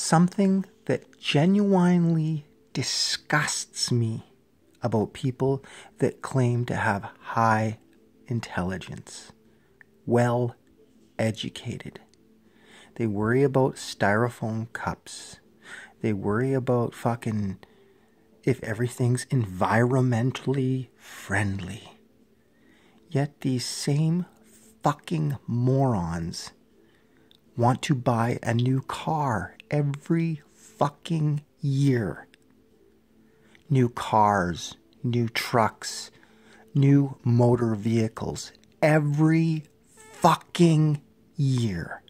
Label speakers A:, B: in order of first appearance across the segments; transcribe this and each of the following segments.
A: something that genuinely disgusts me about people that claim to have high intelligence, well educated. They worry about styrofoam cups. They worry about fucking if everything's environmentally friendly. Yet these same fucking morons want to buy a new car every fucking year. New cars, new trucks, new motor vehicles every fucking year.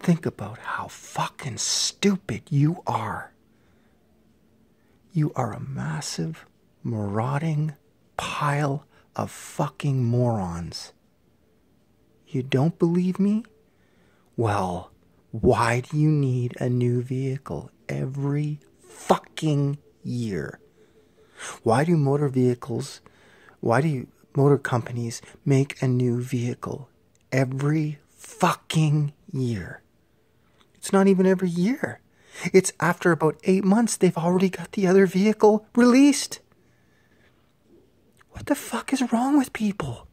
A: Think about how fucking stupid you are. You are a massive, marauding pile of fucking morons. You don't believe me? Well, why do you need a new vehicle every fucking year? Why do motor vehicles, why do motor companies make a new vehicle every fucking year? It's not even every year. It's after about eight months they've already got the other vehicle released. What the fuck is wrong with people?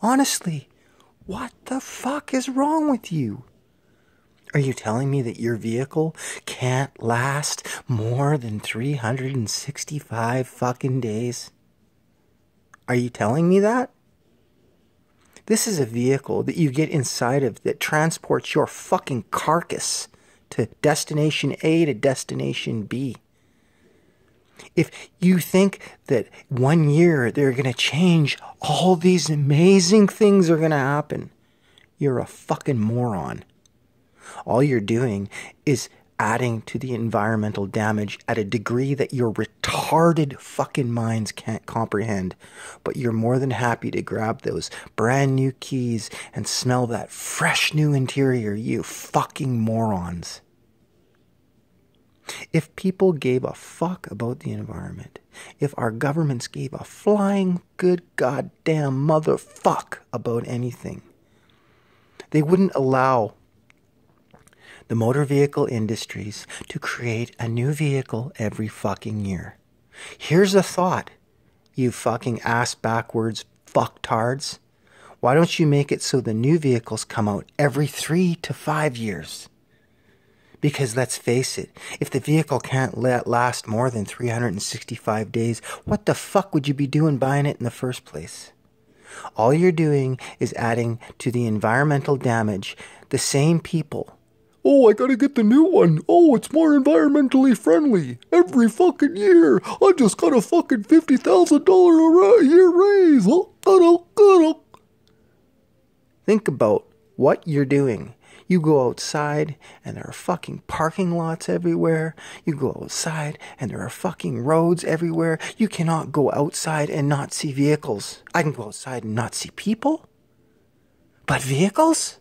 A: Honestly, what the fuck is wrong with you? Are you telling me that your vehicle can't last more than 365 fucking days? Are you telling me that? This is a vehicle that you get inside of that transports your fucking carcass to destination A to destination B. If you think that one year they're going to change, all these amazing things are going to happen, you're a fucking moron. All you're doing is adding to the environmental damage at a degree that your retarded fucking minds can't comprehend. But you're more than happy to grab those brand new keys and smell that fresh new interior, you fucking morons. If people gave a fuck about the environment, if our governments gave a flying good goddamn motherfuck about anything, they wouldn't allow the motor vehicle industries to create a new vehicle every fucking year. Here's a thought, you fucking ass backwards fucktards. Why don't you make it so the new vehicles come out every three to five years? Because let's face it, if the vehicle can't let last more than 365 days, what the fuck would you be doing buying it in the first place? All you're doing is adding to the environmental damage the same people.
B: Oh, I gotta get the new one. Oh, it's more environmentally friendly. Every fucking year. I just got a fucking $50,000 a year raise.
A: Think about what you're doing you go outside and there are fucking parking lots everywhere. You go outside and there are fucking roads everywhere. You cannot go outside and not see vehicles. I can go outside and not see people. But vehicles?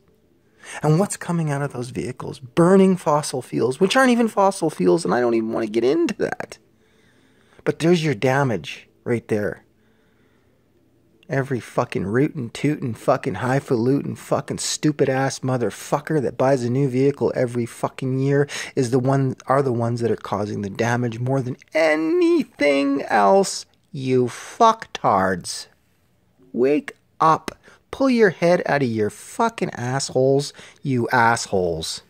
A: And what's coming out of those vehicles? Burning fossil fuels, which aren't even fossil fuels, and I don't even want to get into that. But there's your damage right there. Every fucking rootin' tootin' fucking highfalutin' fucking stupid ass motherfucker that buys a new vehicle every fucking year is the one are the ones that are causing the damage more than anything else. You fucktards. Wake up. Pull your head out of your fucking assholes, you assholes.